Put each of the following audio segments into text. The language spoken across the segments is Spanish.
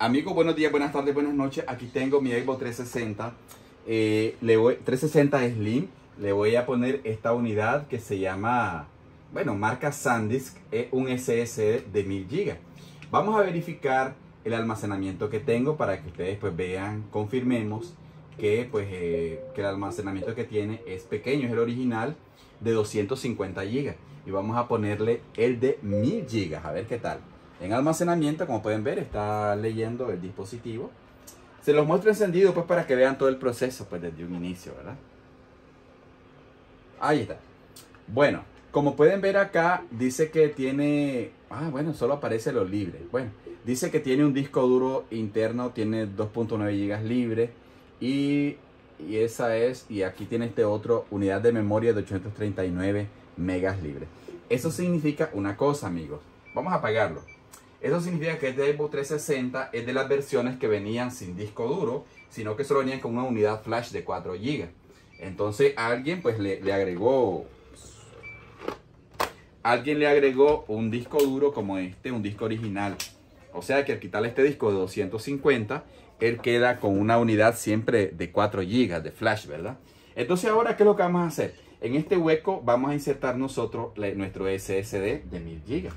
Amigos, buenos días, buenas tardes, buenas noches. Aquí tengo mi Xbox 360. Eh, le voy, 360 Slim. Le voy a poner esta unidad que se llama, bueno, marca SanDisk, es un SSD de 1000 GB. Vamos a verificar el almacenamiento que tengo para que ustedes pues vean, confirmemos que pues eh, que el almacenamiento que tiene es pequeño, es el original de 250 GB. Y vamos a ponerle el de 1000 GB, a ver qué tal. En almacenamiento, como pueden ver, está leyendo el dispositivo. Se los muestro encendido pues para que vean todo el proceso pues desde un inicio, ¿verdad? Ahí está. Bueno, como pueden ver acá, dice que tiene... Ah, bueno, solo aparece lo libre. Bueno, dice que tiene un disco duro interno, tiene 2.9 GB libre. Y, y, esa es, y aquí tiene este otro, unidad de memoria de 839 megas libre. Eso significa una cosa, amigos. Vamos a apagarlo. Eso significa que este Xbox 360 es de las versiones que venían sin disco duro, sino que solo venían con una unidad flash de 4 GB. Entonces alguien pues le, agregó alguien le agregó un disco duro como este, un disco original. O sea que al quitarle este disco de 250, él queda con una unidad siempre de 4 GB de flash, ¿verdad? Entonces ahora, ¿qué es lo que vamos a hacer? En este hueco vamos a insertar nosotros nuestro SSD de 1000 GB.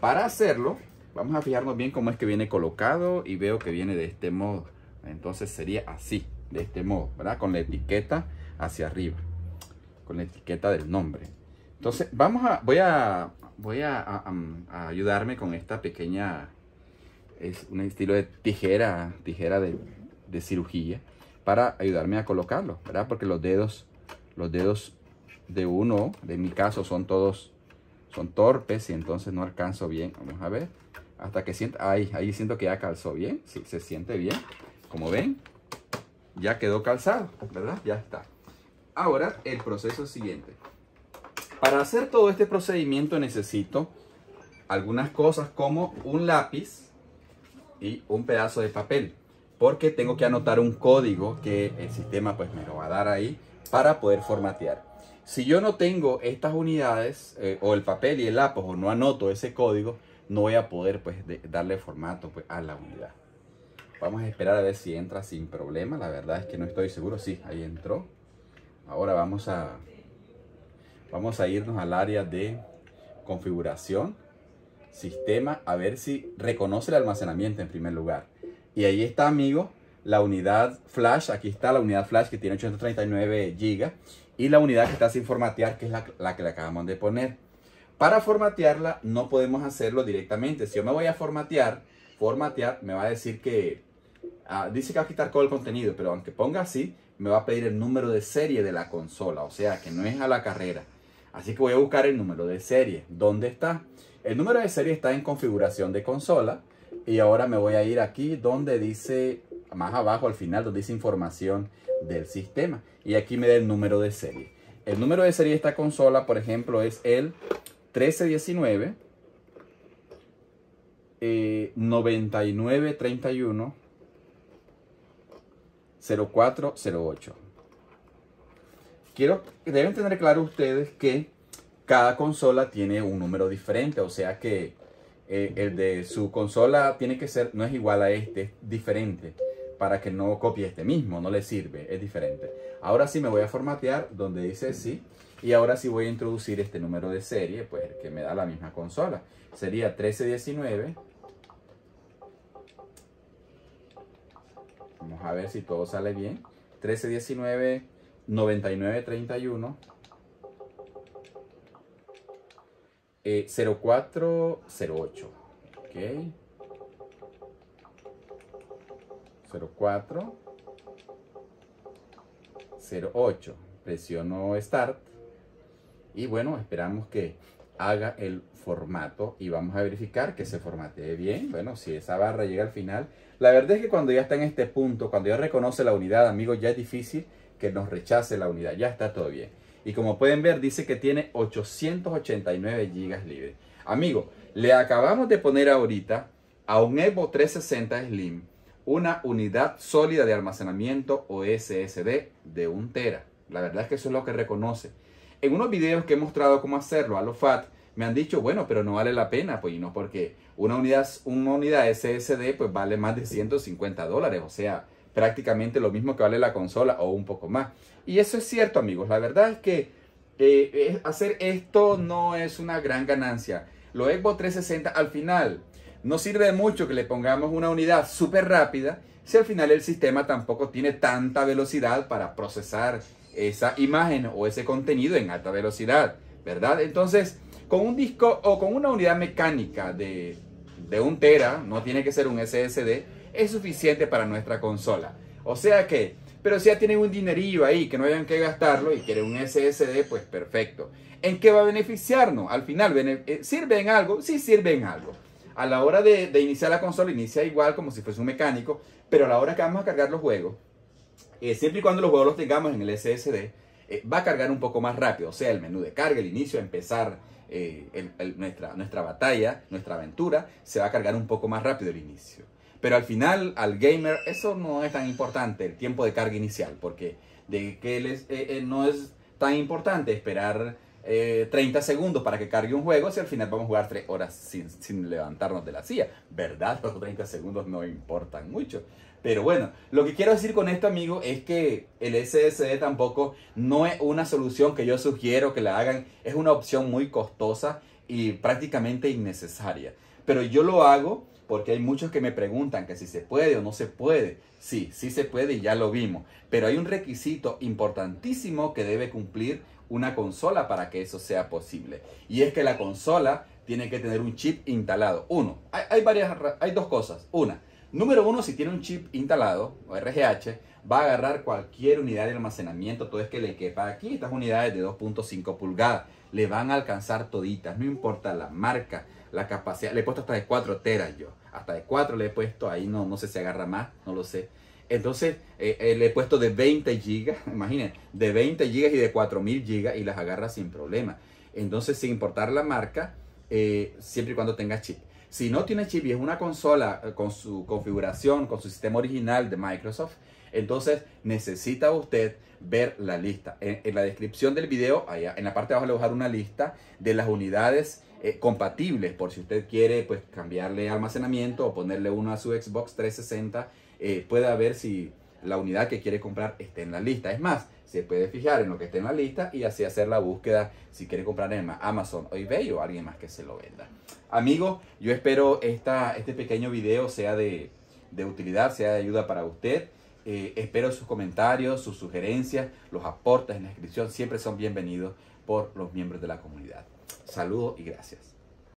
Para hacerlo, Vamos a fijarnos bien cómo es que viene colocado y veo que viene de este modo. Entonces sería así, de este modo, ¿verdad? Con la etiqueta hacia arriba, con la etiqueta del nombre. Entonces vamos a, voy a, voy a, ayudarme con esta pequeña, es un estilo de tijera, tijera de, de cirugía, para ayudarme a colocarlo, ¿verdad? Porque los dedos, los dedos de uno, de mi caso, son todos, son torpes y entonces no alcanzo bien. Vamos a ver hasta que sienta, ahí, ahí siento que ya calzó bien, sí, se siente bien, como ven, ya quedó calzado, ¿verdad? Ya está. Ahora el proceso siguiente. Para hacer todo este procedimiento necesito algunas cosas como un lápiz y un pedazo de papel, porque tengo que anotar un código que el sistema pues me lo va a dar ahí para poder formatear. Si yo no tengo estas unidades eh, o el papel y el lápiz o no anoto ese código, no voy a poder pues darle formato pues, a la unidad. Vamos a esperar a ver si entra sin problema. La verdad es que no estoy seguro. Sí, ahí entró. Ahora vamos a, vamos a irnos al área de configuración, sistema, a ver si reconoce el almacenamiento en primer lugar. Y ahí está, amigo, la unidad flash. Aquí está la unidad flash que tiene 839 GB. Y la unidad que está sin formatear, que es la, la que le acabamos de poner. Para formatearla no podemos hacerlo directamente. Si yo me voy a formatear, formatear me va a decir que ah, dice que va a quitar todo el contenido, pero aunque ponga así, me va a pedir el número de serie de la consola, o sea que no es a la carrera. Así que voy a buscar el número de serie. ¿Dónde está? El número de serie está en configuración de consola y ahora me voy a ir aquí donde dice más abajo al final donde dice información del sistema y aquí me da el número de serie. El número de serie de esta consola, por ejemplo, es el 1319 eh, 9931 0408. Quiero, deben tener claro ustedes que cada consola tiene un número diferente, o sea que eh, el de su consola tiene que ser, no es igual a este, es diferente para que no copie este mismo, no le sirve, es diferente. Ahora sí me voy a formatear donde dice sí y ahora sí voy a introducir este número de serie, pues que me da la misma consola. Sería 1319. Vamos a ver si todo sale bien. 1319 9931 eh, 0408. Ok. 04 08. Presiono Start y bueno, esperamos que haga el formato y vamos a verificar que se formatee bien. Bueno, si esa barra llega al final. La verdad es que cuando ya está en este punto, cuando ya reconoce la unidad, amigos, ya es difícil que nos rechace la unidad. Ya está todo bien. Y como pueden ver, dice que tiene 889 GB libres. Amigo, le acabamos de poner ahorita a un Evo 360 Slim una unidad sólida de almacenamiento o SSD de 1 tera. La verdad es que eso es lo que reconoce. En unos videos que he mostrado cómo hacerlo a lo FAT, me han dicho, bueno, pero no vale la pena, pues y no porque una unidad, una unidad SSD pues vale más de 150 dólares, o sea, prácticamente lo mismo que vale la consola o un poco más. Y eso es cierto, amigos. La verdad es que eh, hacer esto no es una gran ganancia. Lo Xbox 360 al final no sirve mucho que le pongamos una unidad súper rápida si al final el sistema tampoco tiene tanta velocidad para procesar esa imagen o ese contenido en alta velocidad, ¿verdad? Entonces, con un disco o con una unidad mecánica de, de un tera, no tiene que ser un SSD, es suficiente para nuestra consola. O sea que, pero si ya tienen un dinerillo ahí que no hayan que gastarlo y quieren un SSD, pues perfecto. ¿En qué va a beneficiarnos? Al final, eh, ¿sirve en algo? Sí sirve en algo. A la hora de, iniciar la consola, inicia igual como si fuese un mecánico, pero a la hora que vamos a cargar los juegos, eh, siempre y cuando los juegos los tengamos en el SSD, eh, va a cargar un poco más rápido. O sea, el menú de carga, el inicio, empezar nuestra, nuestra batalla, nuestra aventura, se va a cargar un poco más rápido el inicio. Pero al final, al gamer, eso no es tan importante, el tiempo de carga inicial, porque de que les, eh, eh, no es tan importante esperar 30 eh, segundos para que cargue un juego si al final vamos a jugar 3 horas sin, sin levantarnos de la silla. ¿Verdad? Los 30 segundos no importan mucho. Pero bueno, lo que quiero decir con esto, amigo, es que el SSD tampoco no es una solución que yo sugiero que la hagan. Es una opción muy costosa y prácticamente innecesaria. Pero yo lo hago porque hay muchos que me preguntan que si se puede o no se puede. Sí, sí se puede y ya lo vimos, pero hay un requisito importantísimo que debe cumplir una consola para que eso sea posible. Y es que la consola tiene que tener un chip instalado. Uno, hay, varias, hay dos cosas. Una, número uno, si tiene un chip instalado o RGH, va a agarrar cualquier unidad de almacenamiento, todo es que le quepa aquí, estas unidades de 2.5 pulgadas, le van a alcanzar toditas, no importa la marca, la capacidad, le he puesto hasta de 4 teras yo, hasta de 4 le he puesto, ahí no, no sé si agarra más, no lo sé. Entonces eh, eh, le he puesto de 20 gigas, imaginen, de 20 gigas y de 4000 gigas y las agarra sin problema. Entonces sin importar la marca, eh, siempre y cuando tenga chip. Si no tiene chip y es una consola con su configuración, con su sistema original de Microsoft, entonces necesita usted ver la lista. En, la descripción del video, allá en la parte de abajo le voy a dejar una lista de las unidades eh, compatibles por si usted quiere pues cambiarle almacenamiento o ponerle uno a su Xbox 360 eh, pueda ver si la unidad que quiere comprar está en la lista. Es más se puede fijar en lo que está en la lista y así hacer la búsqueda si quiere comprar en Amazon o eBay o alguien más que se lo venda. Amigo yo espero esta, este pequeño video sea de, de utilidad sea de ayuda para usted. Eh, espero sus comentarios, sus sugerencias, los aportes en la descripción. Siempre son bienvenidos por los miembros de la comunidad. Saludos y gracias.